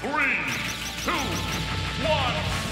Three, two, one!